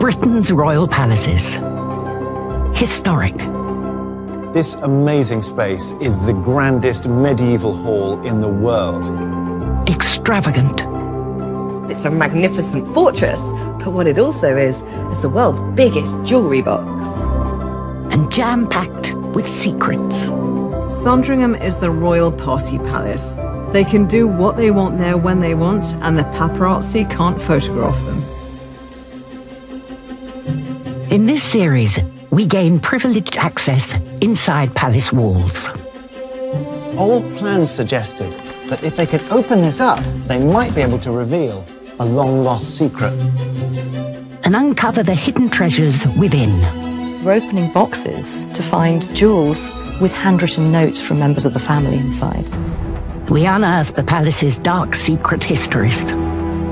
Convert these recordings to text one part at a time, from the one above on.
Britain's royal palaces. Historic. This amazing space is the grandest medieval hall in the world. Extravagant. It's a magnificent fortress, but what it also is, is the world's biggest jewellery box. And jam packed with secrets. Sandringham is the royal party palace. They can do what they want there when they want, and the paparazzi can't photograph them. In this series, we gain privileged access inside palace walls. Old plans suggested that if they could open this up, they might be able to reveal a long lost secret. And uncover the hidden treasures within. We're opening boxes to find jewels with handwritten notes from members of the family inside. We unearth the palace's dark secret histories.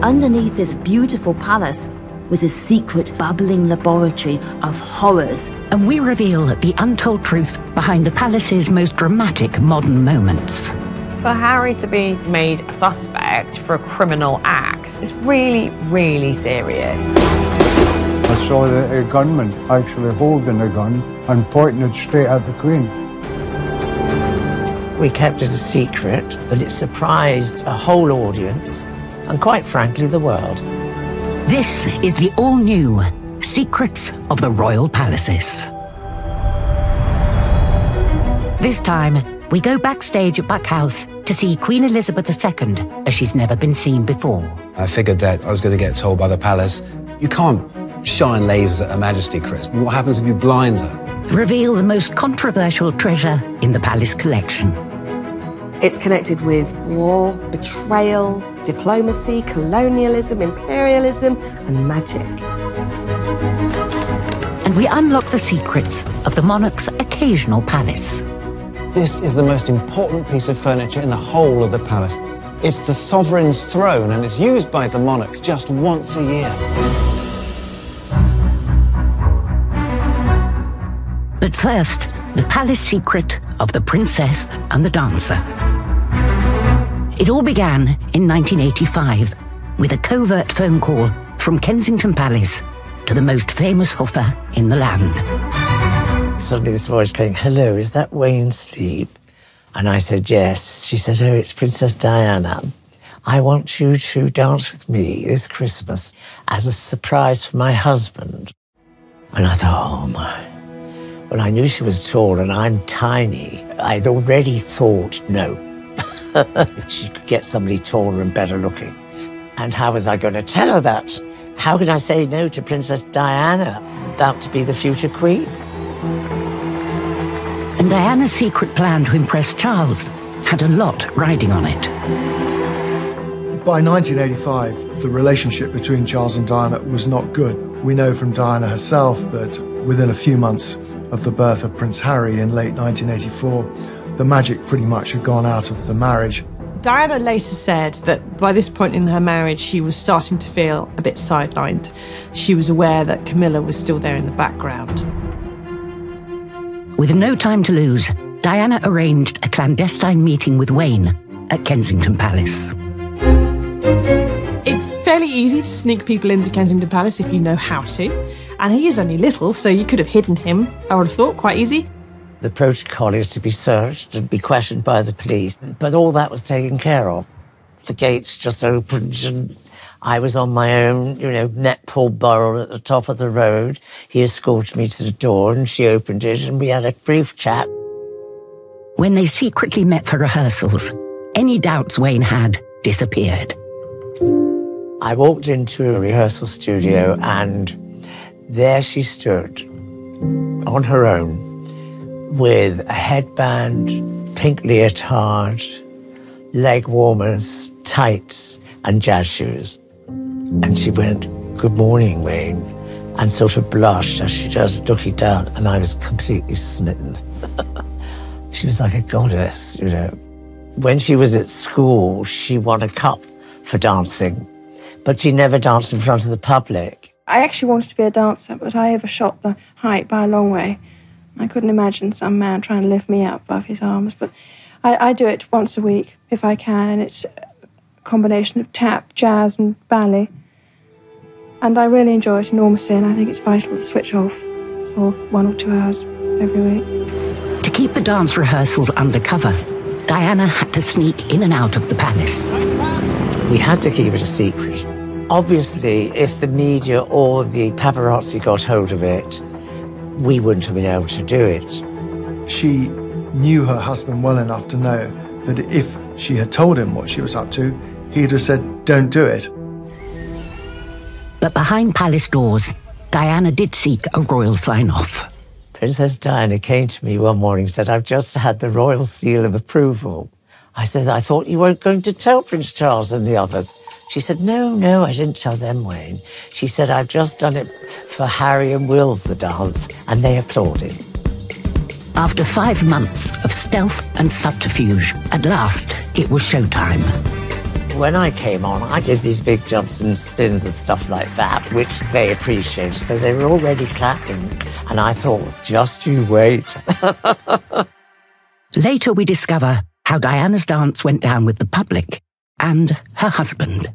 Underneath this beautiful palace was a secret bubbling laboratory of horrors. And we reveal the untold truth behind the palace's most dramatic modern moments. For Harry to be made a suspect for a criminal act is really, really serious. I saw a gunman actually holding a gun and pointing it straight at the Queen. We kept it a secret, but it surprised a whole audience and, quite frankly, the world. This is the all new Secrets of the Royal Palaces. This time, we go backstage at Buck House to see Queen Elizabeth II as she's never been seen before. I figured that I was going to get told by the palace, you can't shine lasers at Her Majesty, Chris. But what happens if you blind her? Reveal the most controversial treasure in the palace collection. It's connected with war, betrayal, diplomacy, colonialism, imperialism, and magic. And we unlock the secrets of the monarch's occasional palace. This is the most important piece of furniture in the whole of the palace. It's the sovereign's throne, and it's used by the monarch just once a year. But first, the palace secret of the princess and the dancer. It all began in 1985 with a covert phone call from Kensington Palace to the most famous hoofer in the land. Suddenly, this voice came, Hello, is that Wayne Sleep? And I said, Yes. She said, Oh, it's Princess Diana. I want you to dance with me this Christmas as a surprise for my husband. And I thought, Oh my. Well, I knew she was tall and I'm tiny. I'd already thought, no, she could get somebody taller and better looking. And how was I going to tell her that? How could I say no to Princess Diana, about to be the future queen? And Diana's secret plan to impress Charles had a lot riding on it. By 1985, the relationship between Charles and Diana was not good. We know from Diana herself that within a few months of the birth of Prince Harry in late 1984, the magic pretty much had gone out of the marriage. Diana later said that by this point in her marriage, she was starting to feel a bit sidelined. She was aware that Camilla was still there in the background. With no time to lose, Diana arranged a clandestine meeting with Wayne at Kensington Palace. It's fairly easy to sneak people into Kensington Palace if you know how to. And he is only little, so you could have hidden him, I would have thought, quite easy. The protocol is to be searched and be questioned by the police. But all that was taken care of. The gates just opened and I was on my own, you know, netball burrow at the top of the road. He escorted me to the door and she opened it and we had a brief chat. When they secretly met for rehearsals, any doubts Wayne had disappeared. I walked into a rehearsal studio and there she stood on her own with a headband, pink leotard, leg warmers, tights, and jazz shoes. And she went, Good morning, Wayne, and sort of blushed as she just looking down, and I was completely smitten. she was like a goddess, you know. When she was at school, she won a cup for dancing, but she never danced in front of the public. I actually wanted to be a dancer, but I overshot the height by a long way. I couldn't imagine some man trying to lift me up above his arms, but I, I do it once a week if I can, and it's a combination of tap, jazz, and ballet. And I really enjoy it enormously, and I think it's vital to switch off for one or two hours every week. To keep the dance rehearsals undercover, Diana had to sneak in and out of the palace. We had to keep it a secret. Obviously, if the media or the paparazzi got hold of it, we wouldn't have been able to do it. She knew her husband well enough to know that if she had told him what she was up to, he'd have said, Don't do it. But behind palace doors, Diana did seek a royal sign off. Princess Diana came to me one morning and said, I've just had the royal seal of approval. I said, I thought you weren't going to tell Prince Charles and the others. She said, No, no, I didn't tell them, Wayne. She said, I've just done it for Harry and Will's the dance, and they applauded. After five months of stealth and subterfuge, at last it was showtime. When I came on, I did these big jumps and spins and stuff like that, which they appreciated. So they were already clapping. And I thought, just you wait. Later, we discover how Diana's dance went down with the public and her husband.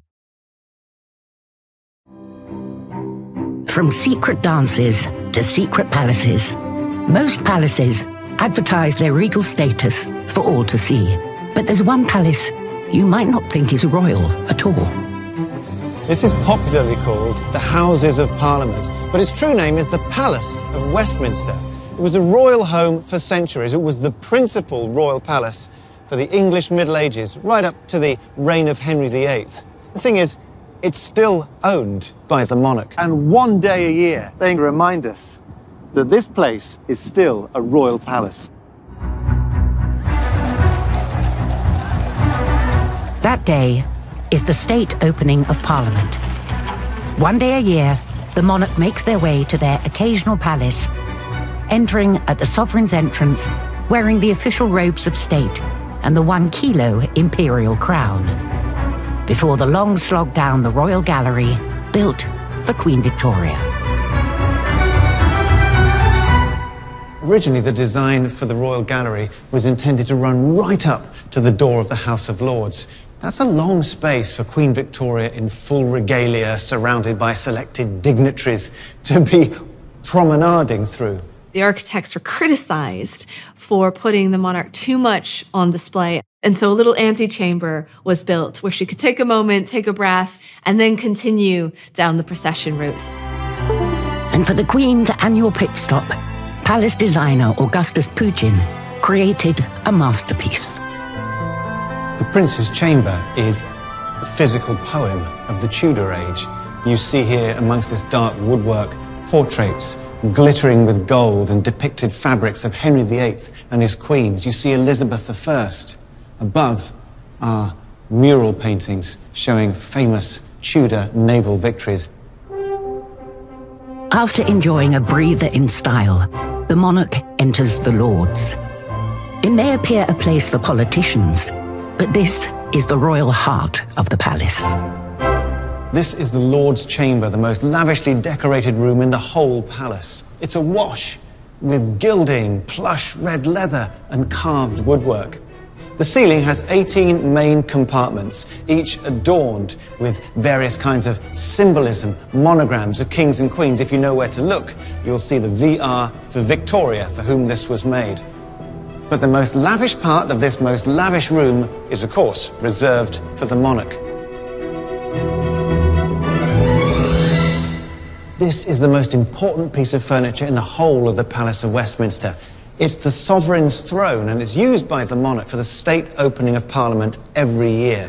From secret dances to secret palaces, most palaces advertise their regal status for all to see. But there's one palace you might not think is royal at all. This is popularly called the Houses of Parliament, but its true name is the Palace of Westminster. It was a royal home for centuries. It was the principal royal palace for the English Middle Ages, right up to the reign of Henry VIII. The thing is, it's still owned by the monarch. And one day a year, they remind us that this place is still a royal palace. That day is the state opening of Parliament. One day a year, the monarch makes their way to their occasional palace, entering at the sovereign's entrance wearing the official robes of state and the one kilo imperial crown, before the long slog down the royal gallery built for Queen Victoria. Originally, the design for the Royal Gallery was intended to run right up to the door of the House of Lords. That's a long space for Queen Victoria in full regalia, surrounded by selected dignitaries, to be promenading through. The architects were criticized for putting the monarch too much on display. And so a little antechamber was built where she could take a moment, take a breath, and then continue down the procession route. And for the Queen's annual pit stop, palace designer Augustus Pugin created a masterpiece. The Prince's Chamber is a physical poem of the Tudor age. You see here amongst this dark woodwork portraits glittering with gold and depicted fabrics of Henry VIII and his queens. You see Elizabeth I. Above are mural paintings showing famous Tudor naval victories. After enjoying a breather in style, the monarch enters the Lords. It may appear a place for politicians, but this is the royal heart of the palace. This is the Lord's Chamber, the most lavishly decorated room in the whole palace. It's awash with gilding, plush red leather, and carved woodwork. The ceiling has 18 main compartments, each adorned with various kinds of symbolism, monograms of kings and queens. If you know where to look, you'll see the VR for Victoria, for whom this was made. But the most lavish part of this most lavish room is, of course, reserved for the monarch. This is the most important piece of furniture in the whole of the Palace of Westminster. It's the sovereign's throne, and it's used by the monarch for the state opening of Parliament every year.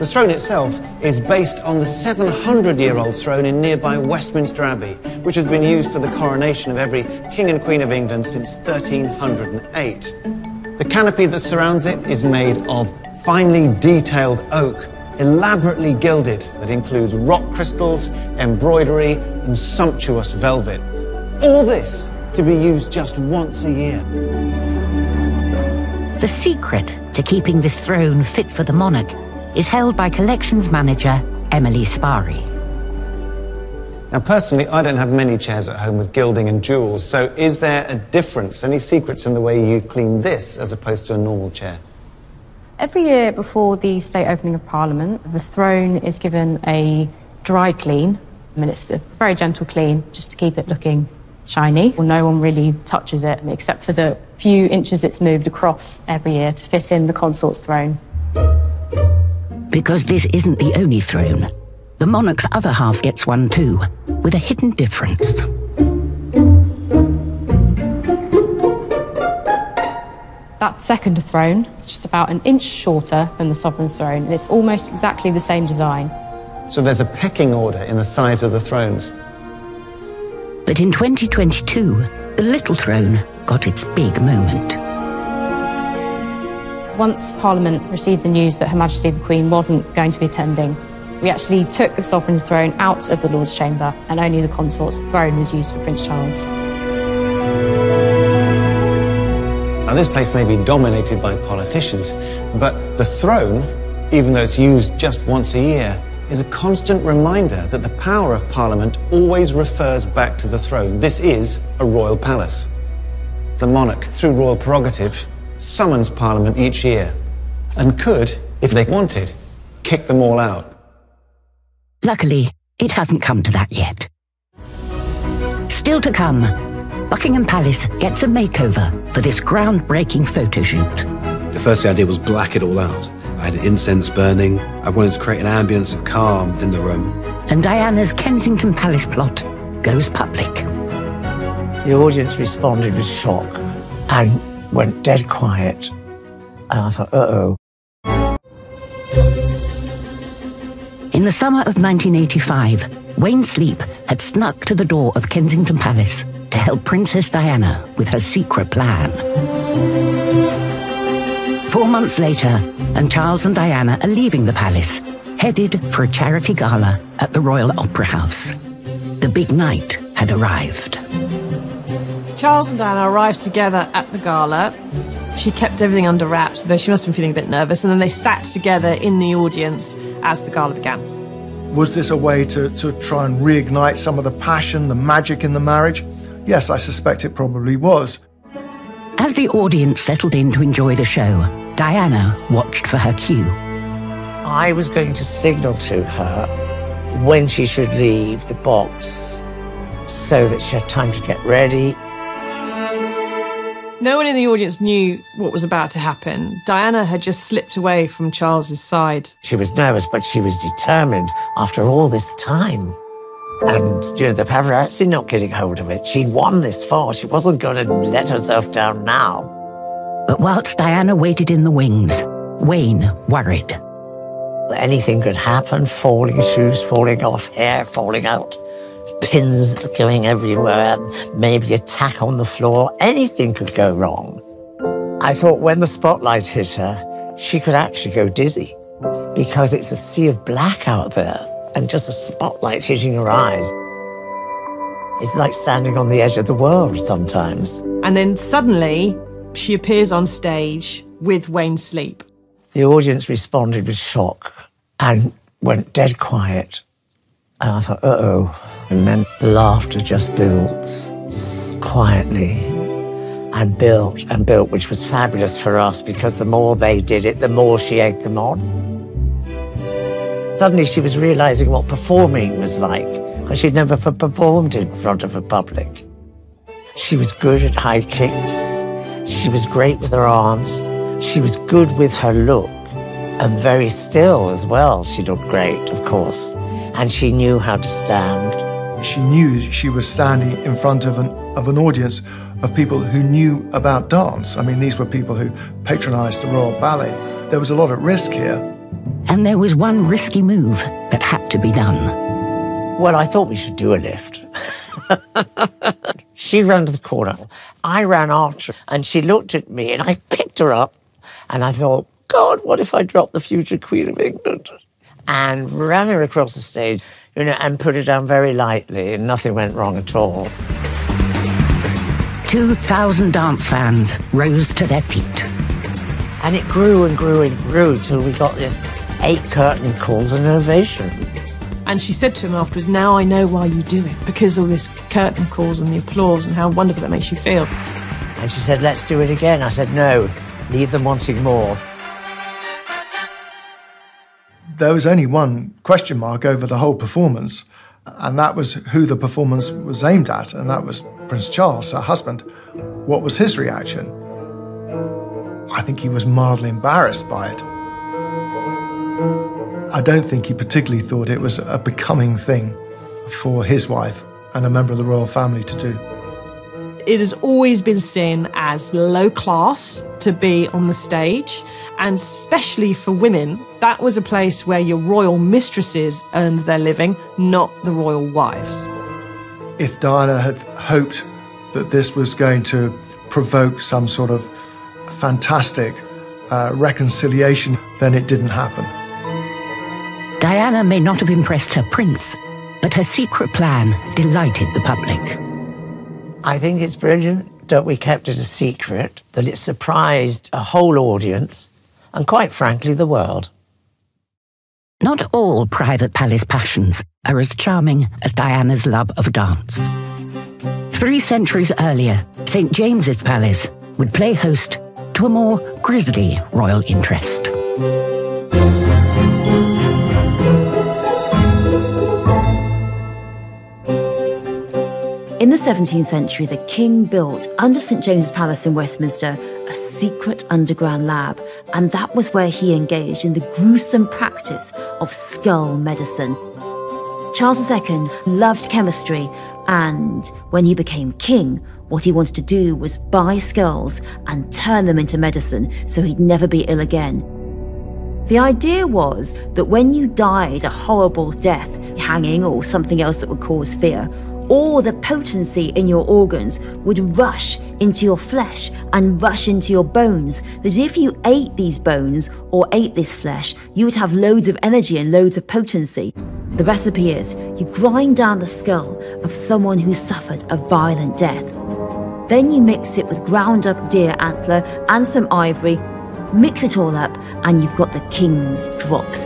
The throne itself is based on the 700 year old throne in nearby Westminster Abbey, which has been used for the coronation of every King and Queen of England since 1308. The canopy that surrounds it is made of finely detailed oak elaborately gilded that includes rock crystals, embroidery, and sumptuous velvet. All this to be used just once a year. The secret to keeping this throne fit for the monarch is held by collections manager Emily Sparry. Now, personally, I don't have many chairs at home with gilding and jewels, so is there a difference, any secrets in the way you clean this as opposed to a normal chair? Every year before the state opening of Parliament, the throne is given a dry clean. I mean, it's a very gentle clean just to keep it looking shiny. Well, no one really touches it except for the few inches it's moved across every year to fit in the consort's throne. Because this isn't the only throne. The monarch's other half gets one too, with a hidden difference. That second throne is just about an inch shorter than the sovereign's throne, and it's almost exactly the same design. So there's a pecking order in the size of the thrones. But in 2022, the little throne got its big moment. Once Parliament received the news that Her Majesty the Queen wasn't going to be attending, we actually took the sovereign's throne out of the Lord's Chamber, and only the consort's throne was used for Prince Charles. Now, this place may be dominated by politicians, but the throne, even though it's used just once a year, is a constant reminder that the power of Parliament always refers back to the throne. This is a royal palace. The monarch, through royal prerogative, summons Parliament each year and could, if they wanted, kick them all out. Luckily, it hasn't come to that yet. Still to come, Buckingham Palace gets a makeover for this groundbreaking photo shoot. The first thing I did was black it all out. I had incense burning. I wanted to create an ambience of calm in the room. And Diana's Kensington Palace plot goes public. The audience responded with shock and went dead quiet. And I thought, uh oh. In the summer of 1985, Wayne Sleep had snuck to the door of Kensington Palace to help Princess Diana with her secret plan. Four months later, and Charles and Diana are leaving the palace, headed for a charity gala at the Royal Opera House. The big night had arrived. Charles and Diana arrived together at the gala. She kept everything under wraps, though she must have been feeling a bit nervous, and then they sat together in the audience as the gala began. Was this a way to, to try and reignite some of the passion, the magic in the marriage? Yes, I suspect it probably was. As the audience settled in to enjoy the show, Diana watched for her cue. I was going to signal to her when she should leave the box so that she had time to get ready. No one in the audience knew what was about to happen. Diana had just slipped away from Charles's side. She was nervous, but she was determined after all this time. And, you know, the paparazzi not getting hold of it. She'd won this far. She wasn't going to let herself down now. But whilst Diana waited in the wings, Wayne worried. Anything could happen falling shoes falling off, hair falling out, pins going everywhere, maybe a tack on the floor. Anything could go wrong. I thought when the spotlight hit her, she could actually go dizzy because it's a sea of black out there and just a spotlight hitting her eyes. It's like standing on the edge of the world sometimes. And then suddenly, she appears on stage with Wayne Sleep. The audience responded with shock and went dead quiet. And I thought, uh oh. And then the laughter just built quietly and built and built, which was fabulous for us because the more they did it, the more she egged them on. Suddenly she was realizing what performing was like because she'd never performed in front of a public. She was good at high kicks. She was great with her arms. She was good with her look and very still as well. She looked great, of course. And she knew how to stand. She knew she was standing in front of an, of an audience of people who knew about dance. I mean, these were people who patronized the Royal Ballet. There was a lot at risk here. And there was one risky move that had to be done. Well, I thought we should do a lift. she ran to the corner. I ran after her, and she looked at me, and I picked her up, and I thought, God, what if I drop the future Queen of England? And ran her across the stage, you know, and put her down very lightly, and nothing went wrong at all. 2,000 dance fans rose to their feet. And it grew and grew and grew till we got this eight curtain calls and ovation. And she said to him afterwards, Now I know why you do it, because all this curtain calls and the applause and how wonderful that makes you feel. And she said, Let's do it again. I said, No, leave them wanting more. there was only one question mark over the whole performance, and that was who the performance was aimed at, and that was Prince Charles, her husband. What was his reaction? I think he was mildly embarrassed by it. I don't think he particularly thought it was a becoming thing for his wife and a member of the royal family to do. It has always been seen as low class to be on the stage, and especially for women, that was a place where your royal mistresses earned their living, not the royal wives. If Diana had hoped that this was going to provoke some sort of fantastic uh, reconciliation, then it didn't happen. Diana may not have impressed her prince, but her secret plan delighted the public. I think it's brilliant that we kept it a secret, that it surprised a whole audience, and quite frankly, the world. Not all private palace passions are as charming as Diana's love of dance. Three centuries earlier, St. James's Palace would play host to a more grisly royal interest. In the 17th century, the king built under St James's Palace in Westminster a secret underground lab, and that was where he engaged in the gruesome practice of skull medicine. Charles II loved chemistry, and when he became king, what he wanted to do was buy skulls and turn them into medicine so he'd never be ill again. The idea was that when you died a horrible death, hanging or something else that would cause fear, all the potency in your organs would rush into your flesh and rush into your bones. That if you ate these bones or ate this flesh, you would have loads of energy and loads of potency. The recipe is you grind down the skull of someone who suffered a violent death. Then you mix it with ground up deer antler and some ivory, mix it all up, and you've got the king's drops.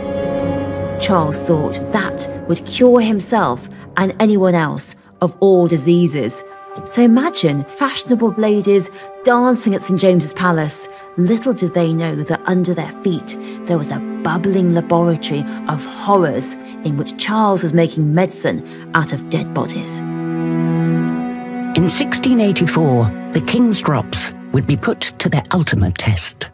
Charles thought that would cure himself and anyone else of all diseases. So imagine fashionable ladies dancing at St James's Palace. Little did they know that under their feet there was a bubbling laboratory of horrors in which Charles was making medicine out of dead bodies. In 1684, the king's drops would be put to their ultimate test.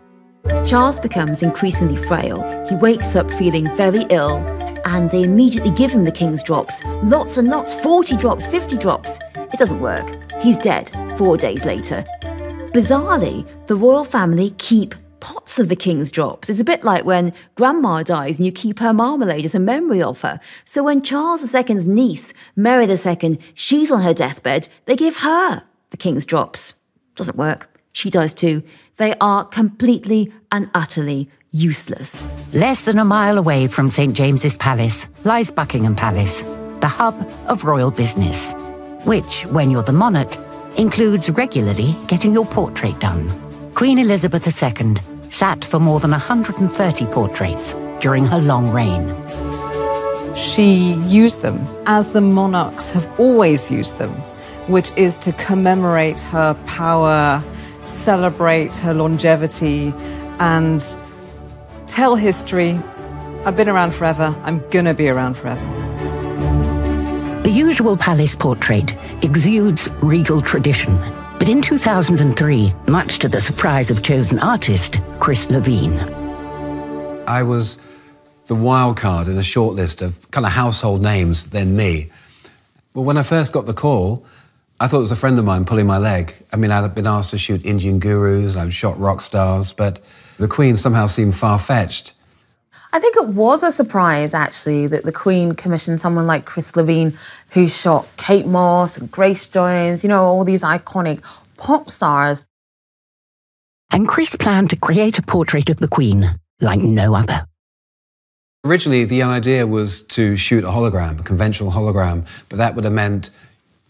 Charles becomes increasingly frail. He wakes up feeling very ill and they immediately give him the king's drops. Lots and lots 40 drops, 50 drops. It doesn't work. He's dead four days later. Bizarrely, the royal family keep pots of the king's drops. It's a bit like when grandma dies and you keep her marmalade as a memory of her. So when Charles II's niece, Mary II, she's on her deathbed, they give her the king's drops. Doesn't work. She dies too. They are completely and utterly useless. Less than a mile away from St James's Palace lies Buckingham Palace, the hub of royal business, which, when you're the monarch, includes regularly getting your portrait done. Queen Elizabeth II sat for more than 130 portraits during her long reign. She used them as the monarchs have always used them, which is to commemorate her power, celebrate her longevity, and tell history. I've been around forever. I'm gonna be around forever. The usual palace portrait exudes regal tradition. But in 2003, much to the surprise of chosen artist Chris Levine, I was the wild card in a short list of kind of household names, then me. But when I first got the call, I thought it was a friend of mine pulling my leg. I mean, I'd been asked to shoot Indian gurus, and I'd shot rock stars, but the Queen somehow seemed far fetched. I think it was a surprise, actually, that the Queen commissioned someone like Chris Levine, who shot Kate Moss and Grace Jones, you know, all these iconic pop stars. And Chris planned to create a portrait of the Queen like no other. Originally, the idea was to shoot a hologram, a conventional hologram, but that would have meant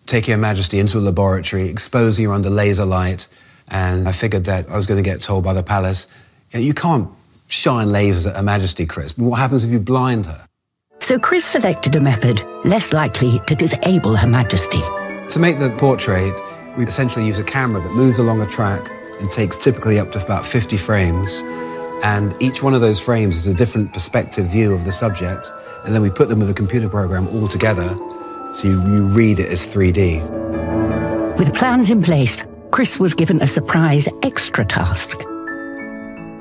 taking Her Majesty into a laboratory, exposing her under laser light, and I figured that I was going to get told by the palace, you can't shine lasers at Her Majesty, Chris. What happens if you blind her? So Chris selected a method less likely to disable Her Majesty. To make the portrait, we essentially use a camera that moves along a track and takes typically up to about 50 frames. And each one of those frames is a different perspective view of the subject. And then we put them with a computer program all together so you, you read it as 3D. With plans in place, Chris was given a surprise extra task.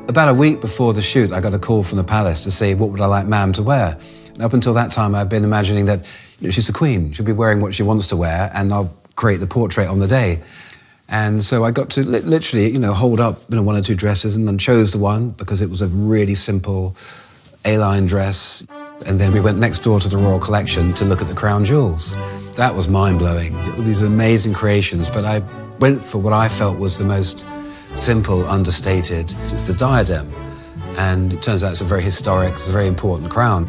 About a week before the shoot, I got a call from the palace to say, what would I like Mam to wear? And up until that time, I'd been imagining that you know, she's the queen. She'll be wearing what she wants to wear, and I'll create the portrait on the day. And so I got to li literally, you know, hold up you know, one or two dresses and then chose the one because it was a really simple A-line dress. And then we went next door to the Royal Collection to look at the crown jewels. That was mind-blowing. These amazing creations, but I went for what I felt was the most simple, understated. It's the diadem. And it turns out it's a very historic, it's a very important crown.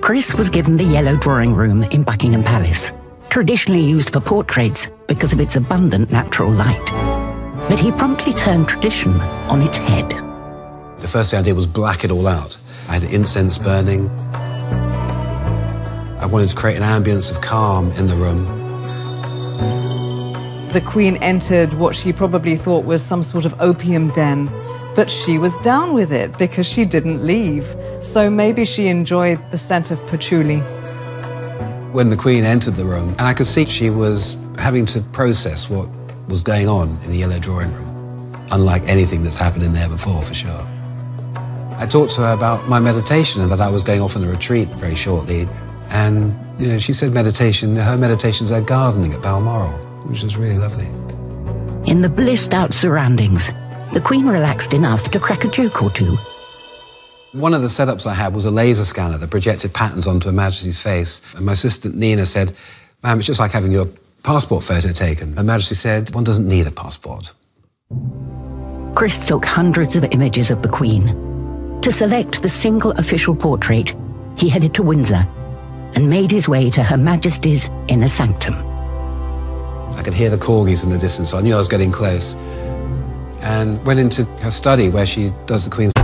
Chris was given the yellow drawing room in Buckingham Palace, traditionally used for portraits because of its abundant natural light. But he promptly turned tradition on its head. The first thing I did was black it all out. I had incense burning. I wanted to create an ambience of calm in the room. The Queen entered what she probably thought was some sort of opium den, but she was down with it because she didn't leave. So maybe she enjoyed the scent of patchouli. When the Queen entered the room, and I could see she was having to process what was going on in the yellow drawing room, unlike anything that's happened in there before, for sure. I talked to her about my meditation and that I was going off on a retreat very shortly. And you know, she said meditation, her meditations are gardening at Balmoral, which is really lovely. In the blissed out surroundings, the Queen relaxed enough to crack a joke or two. One of the setups I had was a laser scanner that projected patterns onto Her Majesty's face. And my assistant Nina said, Ma'am, it's just like having your passport photo taken. Her Majesty said, one doesn't need a passport. Chris took hundreds of images of the Queen. To select the single official portrait, he headed to Windsor and made his way to Her Majesty's inner sanctum. I could hear the corgis in the distance, so I knew I was getting close. And went into her study where she does the Queen's.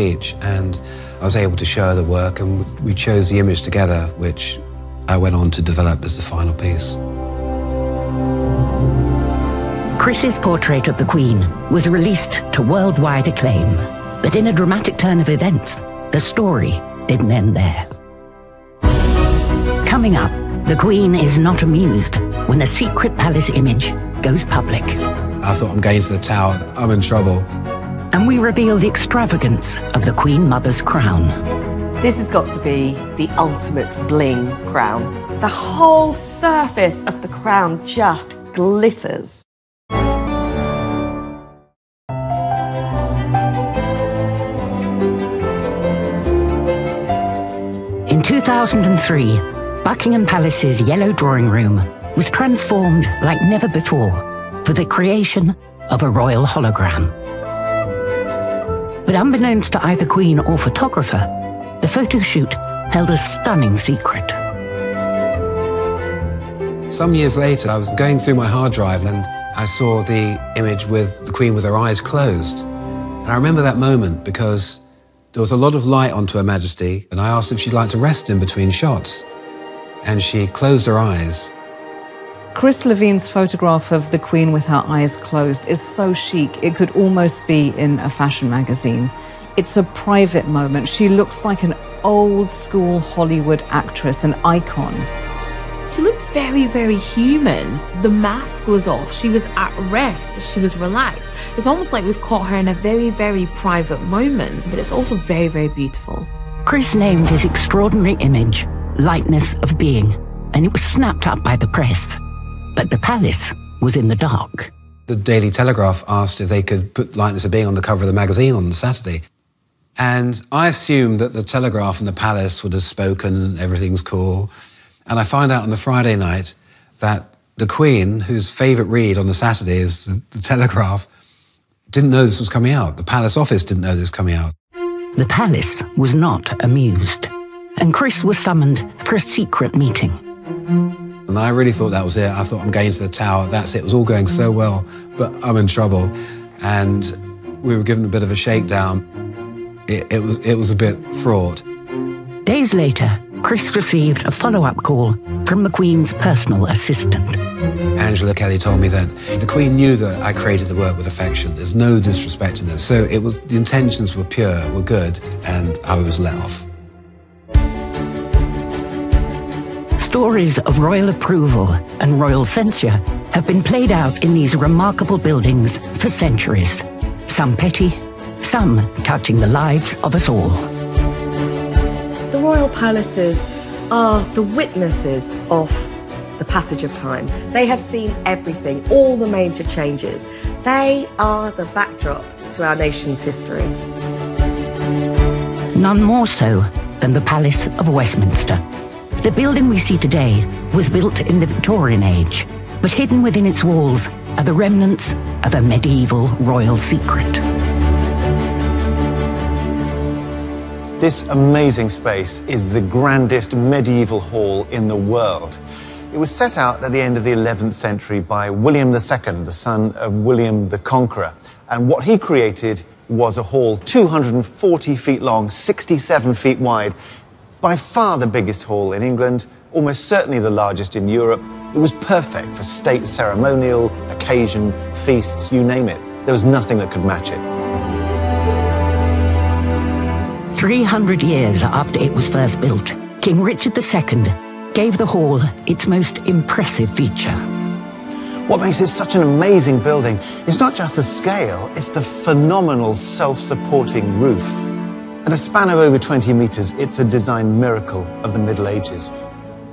And I was able to show her the work, and we chose the image together, which I went on to develop as the final piece. Chris's portrait of the Queen was released to worldwide acclaim, but in a dramatic turn of events, the story didn't end there. Coming up, the Queen is not amused when a secret palace image goes public. I thought I'm going to the tower, I'm in trouble. And we reveal the extravagance of the Queen Mother's crown. This has got to be the ultimate bling crown. The whole surface of the crown just glitters. In 2003, Buckingham Palace's yellow drawing room was transformed like never before for the creation of a royal hologram. But unbeknownst to either Queen or photographer, the photo shoot held a stunning secret. Some years later, I was going through my hard drive and I saw the image with the Queen with her eyes closed. And I remember that moment because there was a lot of light onto Her Majesty, and I asked if she'd like to rest in between shots. And she closed her eyes. Chris Levine's photograph of the Queen with her eyes closed is so chic, it could almost be in a fashion magazine. It's a private moment. She looks like an old school Hollywood actress, an icon. She looked very, very human. The mask was off. She was at rest. She was relaxed. It's almost like we've caught her in a very, very private moment, but it's also very, very beautiful. Chris named his extraordinary image Lightness of Being, and it was snapped up by the press. But the palace was in the dark. The Daily Telegraph asked if they could put Lightness of Being on the cover of the magazine on Saturday. And I assumed that the Telegraph and the palace would have spoken, everything's cool. And I find out on the Friday night that the Queen, whose favourite read on the Saturday is the, the, Telegraph, didn't know this was coming out. The palace office didn't know this was coming out. The palace was not amused, and Chris was summoned for a secret meeting. And I really thought that was it. I thought I'm going to the tower. That's it. It was all going so well, but I'm in trouble. And we were given a bit of a shakedown. It, it was it was a bit fraught. Days later, Chris received a follow up call from the Queen's personal assistant. Angela Kelly told me that the Queen knew that I created the work with affection. There's no disrespect in this. So it was the intentions were pure, were good, and I was let off. Stories of royal approval and royal censure have been played out in these remarkable buildings for centuries. Some petty, some touching the lives of us all. The royal palaces are the witnesses of the passage of time. They have seen everything, all the major changes. They are the backdrop to our nation's history. None more so than the Palace of Westminster. The building we see today was built in the Victorian age, but hidden within its walls are the remnants of a medieval royal secret. This amazing space is the grandest medieval hall in the world. It was set out at the end of the 11th century by William II, the son of William the Conqueror. And what he created was a hall 240 feet long, 67 feet wide, by far the biggest hall in England, almost certainly the largest in Europe. It was perfect for state ceremonial, occasion, feasts, you name it. There was nothing that could match it. 300 years after it was first built, King Richard II gave the hall its most impressive feature. What makes it such an amazing building is not just the scale, it's the phenomenal self supporting roof. At a span of over 20 meters, it's a design miracle of the Middle Ages.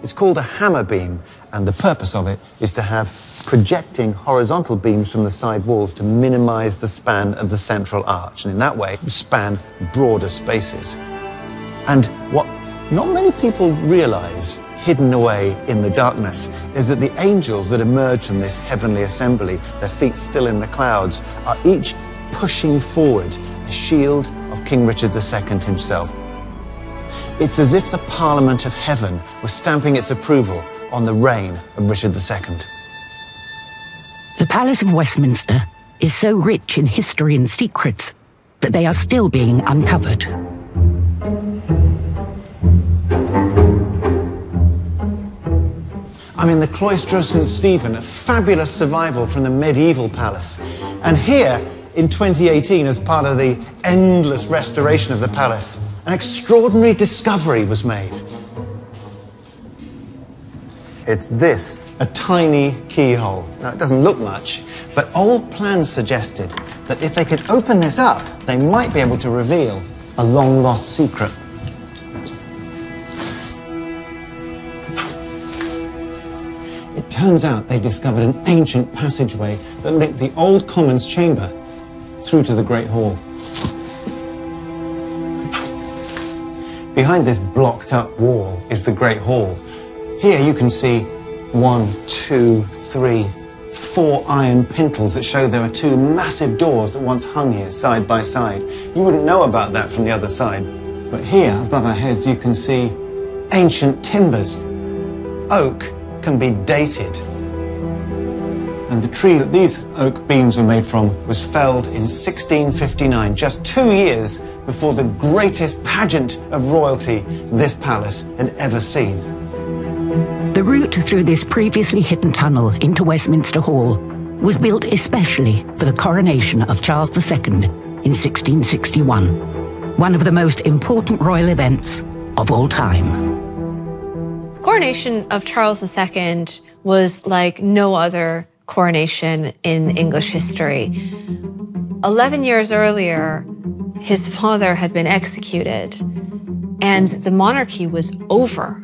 It's called a hammer beam, and the purpose of it is to have projecting horizontal beams from the side walls to minimize the span of the central arch, and in that way, span broader spaces. And what not many people realize, hidden away in the darkness, is that the angels that emerge from this heavenly assembly, their feet still in the clouds, are each pushing forward a shield of King Richard II himself. It's as if the Parliament of Heaven was stamping its approval on the reign of Richard II. The Palace of Westminster is so rich in history and secrets that they are still being uncovered. I'm in the Cloister of St. Stephen, a fabulous survival from the medieval palace. And here, in 2018, as part of the endless restoration of the palace, an extraordinary discovery was made. It's this, a tiny keyhole. Now, it doesn't look much, but old plans suggested that if they could open this up, they might be able to reveal a long lost secret. It turns out they discovered an ancient passageway that linked the old Commons chamber through to the Great Hall. Behind this blocked up wall is the Great Hall. Here you can see one, two, three, four iron pintles that show there are two massive doors that once hung here side by side. You wouldn't know about that from the other side. But here, above our heads, you can see ancient timbers. Oak can be dated. And the tree that these oak beams were made from was felled in 1659, just two years before the greatest pageant of royalty this palace had ever seen. The route through this previously hidden tunnel into Westminster Hall was built especially for the coronation of Charles II in 1661, one of the most important royal events of all time. The coronation of Charles II was like no other coronation in English history. Eleven years earlier, his father had been executed, and the monarchy was over.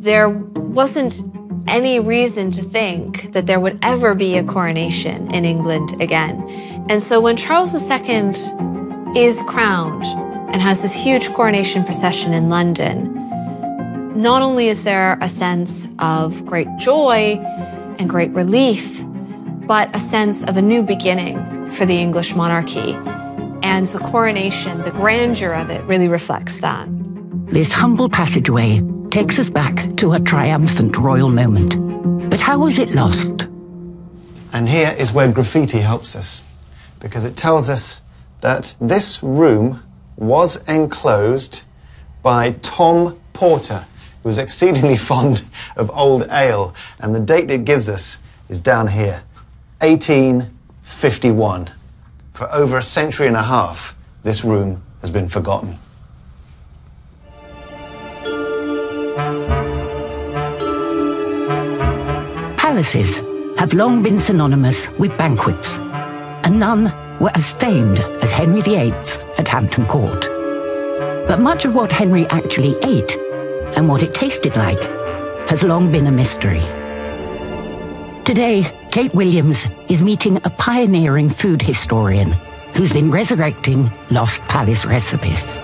There wasn't any reason to think that there would ever be a coronation in England again. And so when Charles II is crowned and has this huge coronation procession in London, not only is there a sense of great joy and great relief, but a sense of a new beginning for the English monarchy. And the coronation, the grandeur of it, really reflects that. This humble passageway takes us back to a triumphant royal moment. But how was it lost? And here is where graffiti helps us, because it tells us that this room was enclosed by Tom Porter, who was exceedingly fond of old ale, and the date it gives us is down here 1851. For over a century and a half, this room has been forgotten. Palaces have long been synonymous with banquets, and none were as famed as Henry VIII at Hampton Court. But much of what Henry actually ate and what it tasted like has long been a mystery. Today, Kate Williams is meeting a pioneering food historian who's been resurrecting lost palace recipes.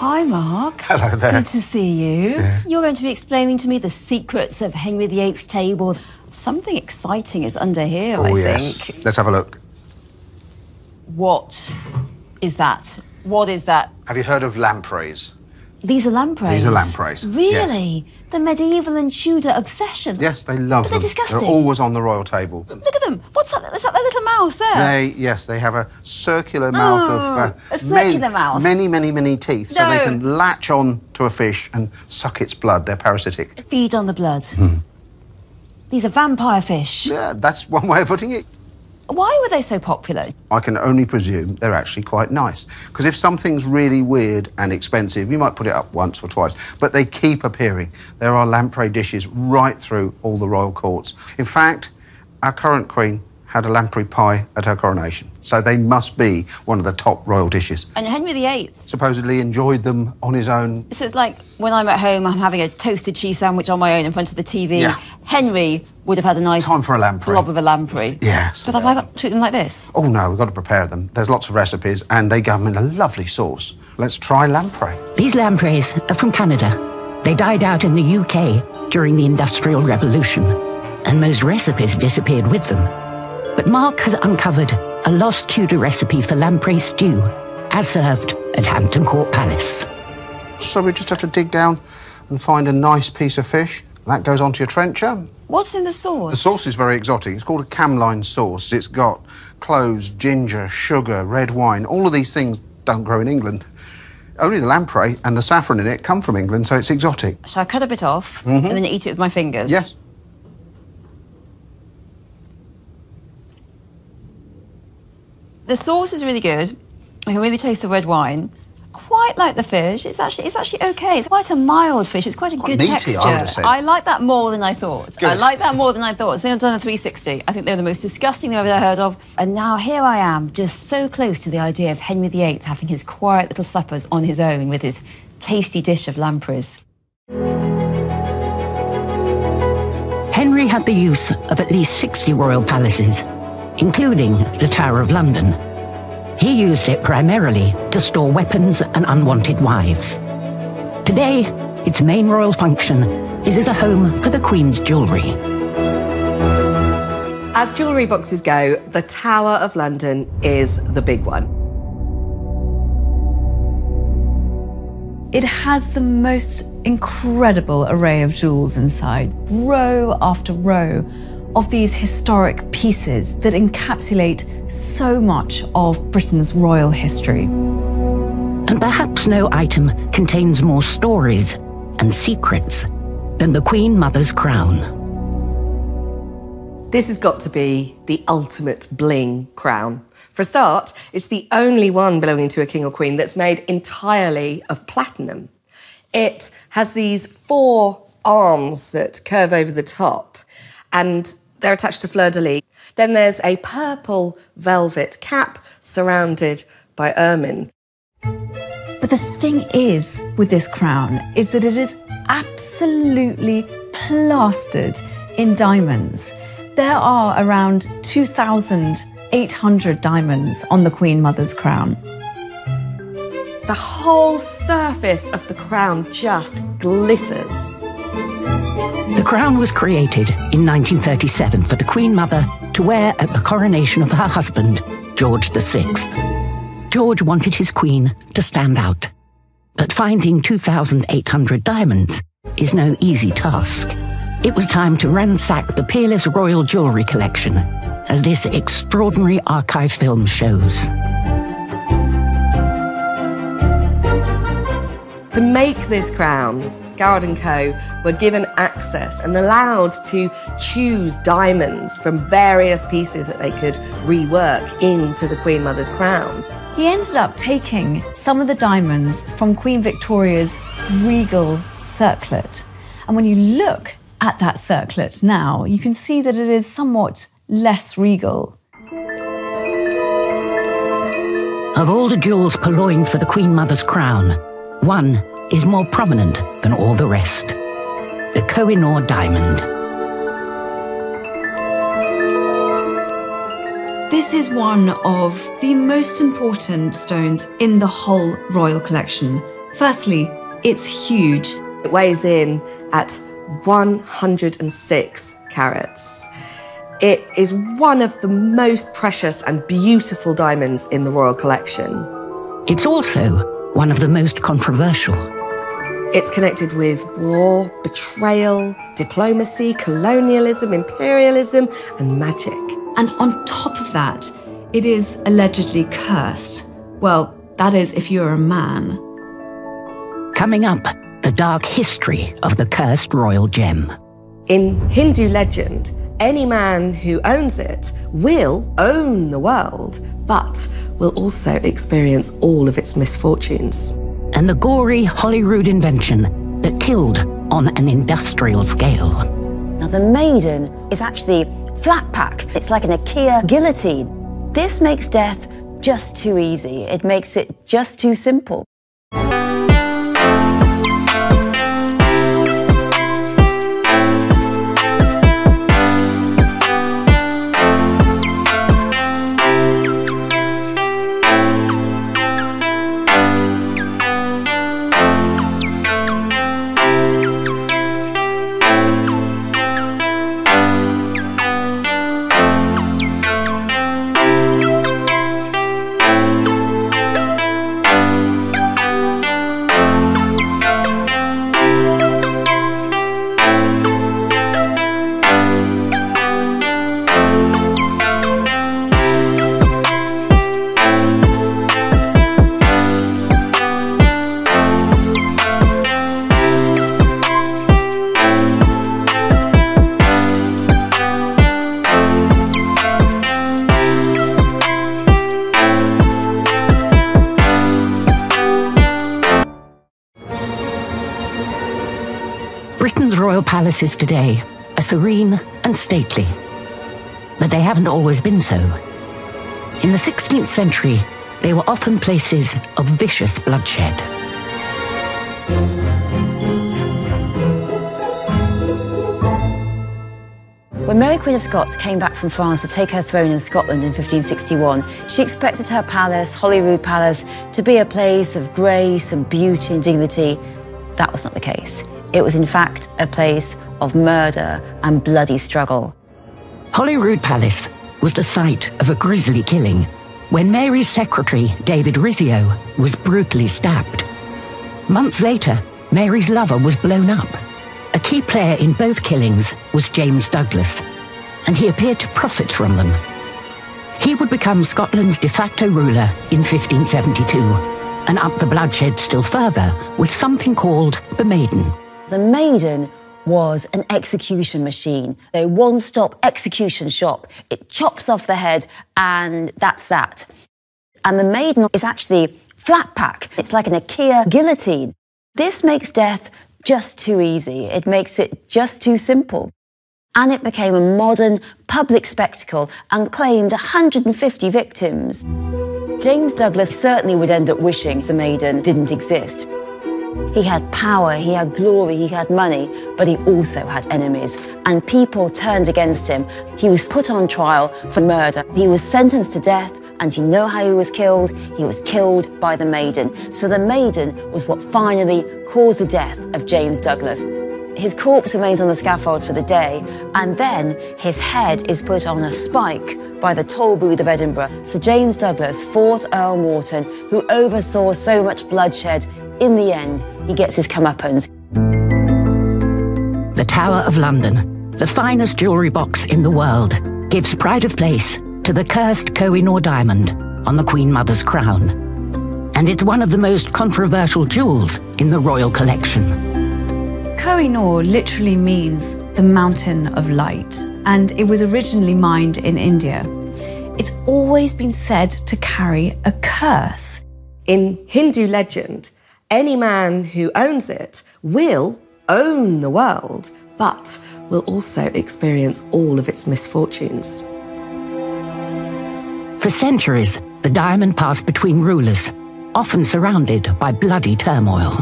Hi, Mark. Hello there. Good to see you. Yeah. You're going to be explaining to me the secrets of Henry VIII's table. Something exciting is under here, oh, I oh, yes. think. Let's have a look. What is that? What is that? Have you heard of lampreys? These are lampreys. These are lampreys. Really? The medieval and Tudor obsession. Yes, they love But they're disgusting. They're always on the royal table. Look at them. What's that? Is that their little mouth there? They, yes, they have a circular mouth Oh, of uh, a circular many, mouth. many, many, many teeth, so they can latch on to a fish and suck its blood. They're parasitic. Feed on the blood. Hmm. These are vampire fish. Yeah, that's one way of putting it. Why were they so popular? I can only presume they're actually quite nice. Because if something's really weird and expensive, you might put it up once or twice, but they keep appearing. There are lamprey dishes right through all the royal courts. In fact, our current queen had a lamprey pie at her coronation, so they must be one of the top royal dishes. And Henry VIII. Supposedly enjoyed them on his own. So it's like when I'm at home, I'm having a toasted cheese sandwich on my own in front of the TV. Yeah. Henry would have had a nice Time for a lamprey. blob of a lamprey. Yes. But have I got to treat them like this? Oh no, we've got to prepare them. There's lots of recipes, and they go in a lovely sauce. Let's try lamprey. These lampreys are from Canada. They died out in the UK during the Industrial Revolution, and most recipes disappeared with them. But Mark has uncovered a lost Tudor recipe for lamprey stew, as served at Hampton Court Palace. So we just have to dig down and find a nice piece of fish. That goes onto your trencher. What's in the sauce? The sauce is very exotic. It's called a cameline sauce. It's got cloves, ginger, sugar, red wine. All of these things don't grow in England. Only the lamprey and the saffron in it come from England, so it's exotic. So I cut a bit off Mhm. and then eat it with my fingers? Yes. The sauce is really good. I can really taste the red wine. Quite like the fish. It's actually it's actually okay. It's quite a mild fish. It's quite a good meaty, I texture. would have. I like that more than I thought. I like that more than I thought. So I've done a 360. I think they're the most disgusting thing I've ever heard of. And now here I am, just so close to the idea of Henry VIII having his quiet little suppers on his own with his tasty dish of lampreys. Henry had the use of at least 60 royal palaces, including the Tower of London. He used it primarily to store weapons and unwanted wives. Today, its main royal function is as a home for the Queen's jewellery. As jewellery boxes go, the Tower of London is the big one. It has the most incredible array of jewels inside, row after row of these historic pieces that encapsulate so much of Britain's royal history. And perhaps no item contains more stories and secrets than the Queen Mother's crown. This has got to be the ultimate bling crown. For a start, it's the only one belonging to a king or queen that's made entirely of platinum. It has these four arms that curve over the top, and they're attached to fleur de lis. Then there's a purple velvet cap surrounded by ermine. But the thing is with this crown is that it is absolutely plastered in diamonds. There are around 2,800 diamonds on the Queen Mother's crown. The whole surface of the crown just glitters. The crown was created in 1937 for the Queen Mother to wear at the coronation of her husband, George VI. George wanted his queen to stand out, but finding 2,800 diamonds is no easy task. It was time to ransack the peerless royal jewellery collection, as this extraordinary archive film shows. To make this crown, Garrard and Co. were given access and allowed to choose diamonds from various pieces that they could rework into the Queen Mother's crown. He ended up taking some of the diamonds from Queen Victoria's regal circlet. And when you look at that circlet now, you can see that it is somewhat less regal. Of all the jewels purloined for the Queen Mother's crown, one is more prominent than all the rest. The Kohinoor diamond. This is one of the most important stones in the whole royal collection. Firstly, it's huge. It weighs in at 106 carats. It is one of the most precious and beautiful diamonds in the royal collection. It's also one of the most controversial. It's connected with war, betrayal, diplomacy, colonialism, imperialism, and magic. And on top of that, it is allegedly cursed. Well, that is if you're a man. Coming up, the dark history of the cursed royal gem. In Hindu legend, any man who owns it will own the world, but will also experience all of its misfortunes. And the gory Holyrood invention that killed on an industrial scale. Now, the maiden is actually flat pack. It's like an IKEA guillotine. This makes death just too easy. It makes it just too simple. Palaces today are serene and stately. But they haven't always been so. In the 16th century, they were often places of vicious bloodshed. When Mary Queen of Scots came back from France to take her throne in Scotland in 1561, she expected her palace, Holyrood Palace, to be a place of grace and beauty and dignity. That was not the case. It was, in fact, a place of murder and bloody struggle. Holyrood Palace was the site of a grisly killing when Mary's secretary, David Rizzio, was brutally stabbed. Months later, Mary's lover was blown up. A key player in both killings was James Douglas, and he appeared to profit from them. He would become Scotland's de facto ruler in 1572 and up the bloodshed still further with something called the Maiden. The Maiden was an execution machine, a one stop execution shop. It chops off the head, and that's that. And the Maiden is actually flat pack, it's like an IKEA guillotine. This makes death just too easy. It makes it just too simple. And it became a modern public spectacle and claimed 150 victims. James Douglas certainly would end up wishing the maiden didn't exist. He had power, he had glory, he had money, but he also had enemies, and people turned against him. He was put on trial for murder. He was sentenced to death, and you know how he was killed? He was killed by the maiden. So the maiden was what finally caused the death of James Douglas. His corpse remains on the scaffold for the day, and then his head is put on a spike by the toll booth of Edinburgh. Sir James Douglas, 4th Earl Morton, who oversaw so much bloodshed, in the end, he gets his comeuppance. The Tower of London, the finest jewellery box in the world, gives pride of place to the cursed Koh-i-Noor diamond on the Queen Mother's crown. And it's one of the most controversial jewels in the royal collection. Koh-i-Noor literally means the mountain of light, and it was originally mined in India. It's always been said to carry a curse. In Hindu legend, any man who owns it will own the world, but will also experience all of its misfortunes. For centuries, the diamond passed between rulers, often surrounded by bloody turmoil.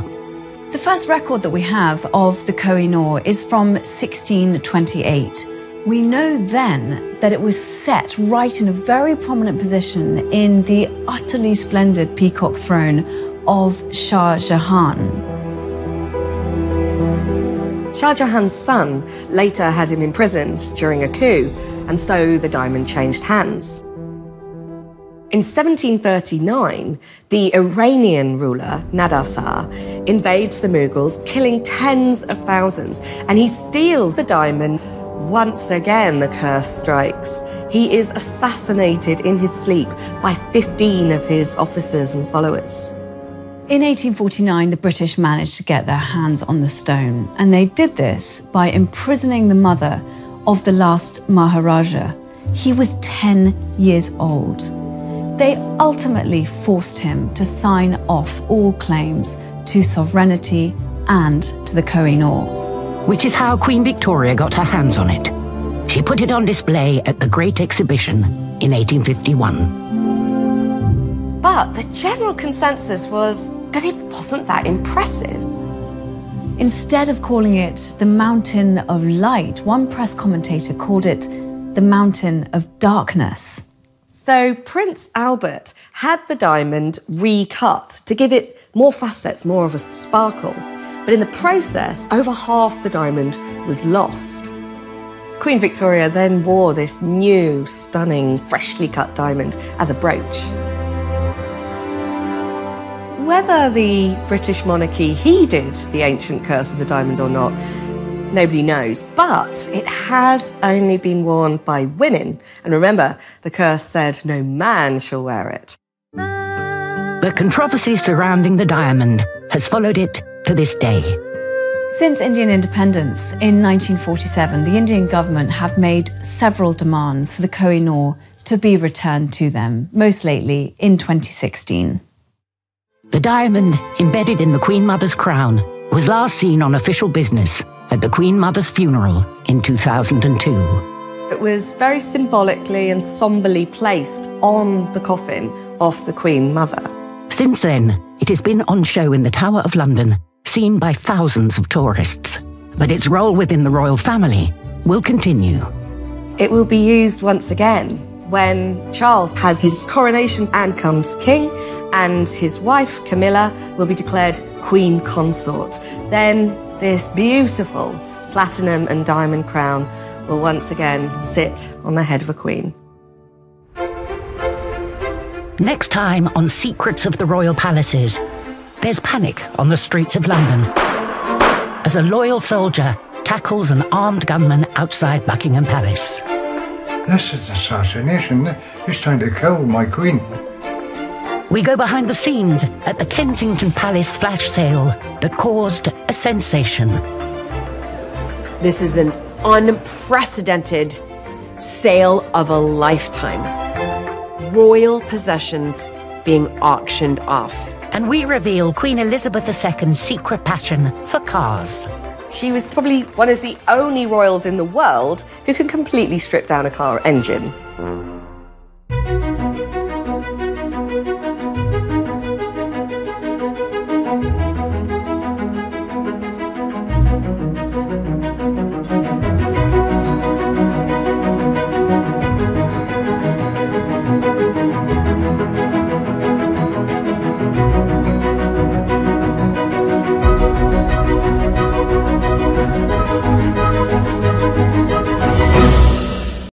The first record that we have of the Koh-i-Noor is from 1628. We know then that it was set right in a very prominent position in the utterly splendid peacock throne of Shah Jahan. Shah Jahan's son later had him imprisoned during a coup, and so the diamond changed hands. In 1739, the Iranian ruler, Nader Shah, invades the Mughals, killing tens of thousands, and he steals the diamond. Once again, the curse strikes. He is assassinated in his sleep by 15 of his officers and followers. In 1849, the British managed to get their hands on the stone, and they did this by imprisoning the mother of the last Maharaja. He was 10 years old. They ultimately forced him to sign off all claims to sovereignty and to the Koh-i-Noor. Which is how Queen Victoria got her hands on it. She put it on display at the Great Exhibition in 1851. But the general consensus was that it wasn't that impressive. Instead of calling it the Mountain of Light, one press commentator called it the Mountain of Darkness. So Prince Albert had the diamond recut to give it more facets, more of a sparkle. But in the process, over half the diamond was lost. Queen Victoria then wore this new, stunning, freshly cut diamond as a brooch. Whether the British monarchy heeded the ancient curse of the diamond or not, nobody knows. But it has only been worn by women. And remember, the curse said no man shall wear it. The controversy surrounding the diamond has followed it to this day. Since Indian independence in 1947, the Indian government have made several demands for the Koh-i-Noor to be returned to them, most lately in 2016. The diamond, embedded in the Queen Mother's crown, was last seen on official business at the Queen Mother's funeral in 2002. It was very symbolically and somberly placed on the coffin of the Queen Mother. Since then, it has been on show in the Tower of London, seen by thousands of tourists. But its role within the royal family will continue. It will be used once again when Charles has his coronation and comes king, and his wife, Camilla, will be declared Queen Consort. Then this beautiful platinum and diamond crown will once again sit on the head of a queen. Next time on Secrets of the Royal Palaces, there's panic on the streets of London as a loyal soldier tackles an armed gunman outside Buckingham Palace. This is assassination. He's trying to kill my queen. We go behind the scenes at the Kensington Palace flash sale that caused a sensation. This is an unprecedented sale of a lifetime. Royal possessions being auctioned off. And we reveal Queen Elizabeth II's secret passion for cars. She was probably one of the only royals in the world who can completely strip down a car engine.